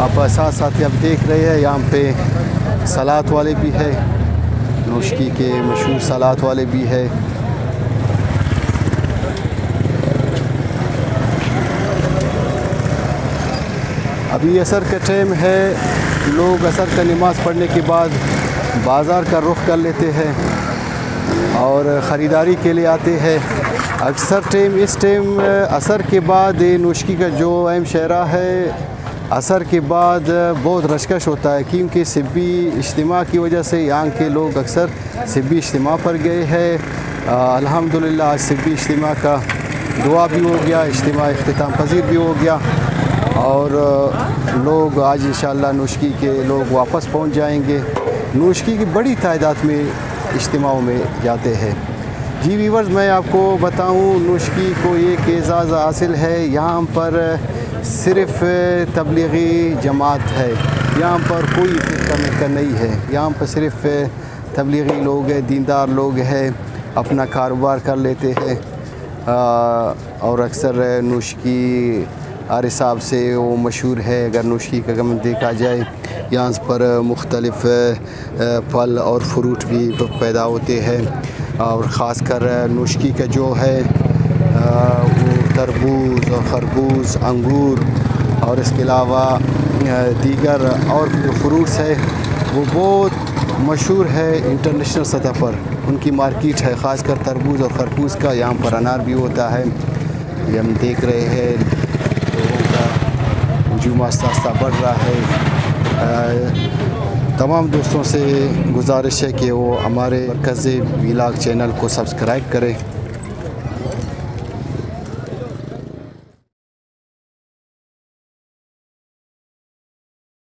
आप साथ साथ ही आप देख रहे हैं, यहाँ पे सलाद वाले भी है नोशकी के मशहूर सलाद वाले भी है। अभी असर का टाइम है, लोग असर का नमाज़ पढ़ने के बाद बाज़ार का रुख कर लेते हैं और ख़रीदारी के लिए आते हैं। अक्सर टाइम इस टाइम असर के बाद नोशकी का जो अहम शहरा है असर के बाद बहुत रशकश होता है क्योंकि सिब्बी इज्तम की वजह से यहाँ के लोग अक्सर सिब्बी इज्तम पर गए हैं। अल्हम्दुलिल्लाह, आज सिब्बी इज्तम का दुआ भी हो गया, इज्तम अख्ताम पजीर भी हो गया और लोग आज इन नोशकी के लोग वापस पहुँच जाएँगे। नुश्की की बड़ी तादाद में इज्तमाओं में जाते हैं। जी वीवर्स मैं आपको बताऊँ, नोशकी को एक एज़ाज़ हासिल है। यहाँ पर सिर्फ़ तबलीगी जमात है। यहाँ पर कोई फ़िक्र नहीं है। यहाँ पर सिर्फ़ तबलीगी लोग हैं, दीनदार लोग हैं, अपना कारोबार कर लेते हैं। और अक्सर नोशकी हर हिसाब से वो मशहूर है। अगर नोशकी का गम देखा जाए, यहाँ पर मुख्तलफ़ फल और फ्रूट भी पैदा होते हैं। और ख़ास कर नोशकी का जो है वो तरबूज और खरबूज, अंगूर और इसके अलावा दीगर और जो फ्रूट्स है, वो बहुत मशहूर है इंटरनेशनल सतह पर। उनकी मार्केट है, ख़ासकर तरबूज और खरबूज का। यहाँ पर अनार भी होता है। ये हम देख रहे हैं, लोगों का हजूम आस्ता आस्ता बढ़ रहा है। तमाम दोस्तों से गुजारिश है कि वो हमारे मरकज़ वीलाग चैनल को सब्सक्राइब करें।